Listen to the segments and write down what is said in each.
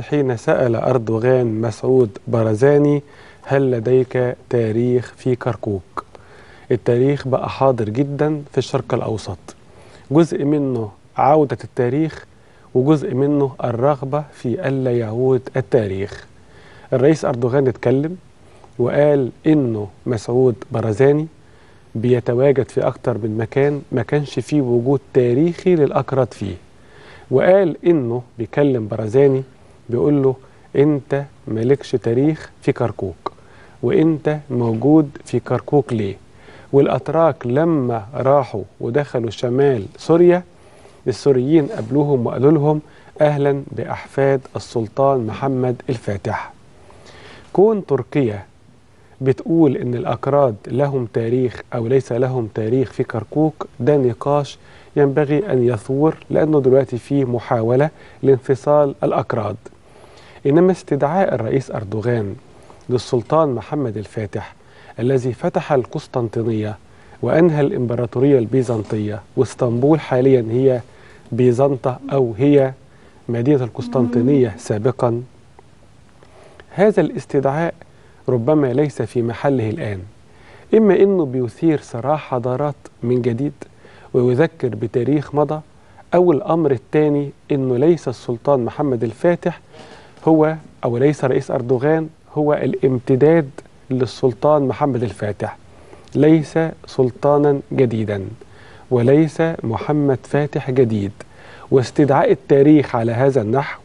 حين سأل أردوغان مسعود برزاني هل لديك تاريخ في كركوك؟ التاريخ بقى حاضر جدا في الشرق الأوسط. جزء منه عودة التاريخ وجزء منه الرغبة في ألا يعود التاريخ. الرئيس أردوغان اتكلم وقال إنه مسعود برزاني بيتواجد في أكتر من مكان ما كانش فيه وجود تاريخي للأكراد فيه. وقال إنه بيكلم برزاني بيقول له انت مالكش تاريخ في كركوك وانت موجود في كركوك ليه؟ والاتراك لما راحوا ودخلوا شمال سوريا السوريين قابلوهم وقالوا لهم أهلا باحفاد السلطان محمد الفاتح. كون تركيا بتقول إن الأكراد لهم تاريخ أو ليس لهم تاريخ في كركوك ده نقاش ينبغي أن يثور لأنه دلوقتي في محاولة لانفصال الأكراد. إنما استدعاء الرئيس أردوغان للسلطان محمد الفاتح الذي فتح القسطنطينية وأنهى الإمبراطورية البيزنطية وإسطنبول حاليا هي بيزنطة أو هي مدينة القسطنطينية سابقا. هذا الاستدعاء ربما ليس في محله الآن إما إنه بيثير صراع حضارات من جديد ويذكر بتاريخ مضى أو الأمر الثاني إنه ليس السلطان محمد الفاتح هو أو ليس رئيس أردوغان هو الامتداد للسلطان محمد الفاتح. ليس سلطانا جديدا وليس محمد فاتح جديد. واستدعاء التاريخ على هذا النحو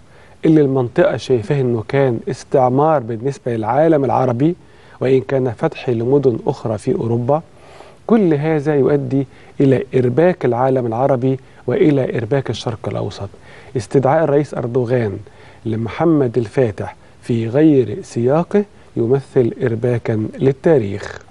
اللي المنطقة شايفاه إنه كان استعمار بالنسبة للعالم العربي وإن كان فتح لمدن أخرى في أوروبا. كل هذا يؤدي إلى إرباك العالم العربي وإلى إرباك الشرق الأوسط. استدعاء الرئيس أردوغان لمحمد الفاتح في غير سياقه يمثل إرباكا للتاريخ.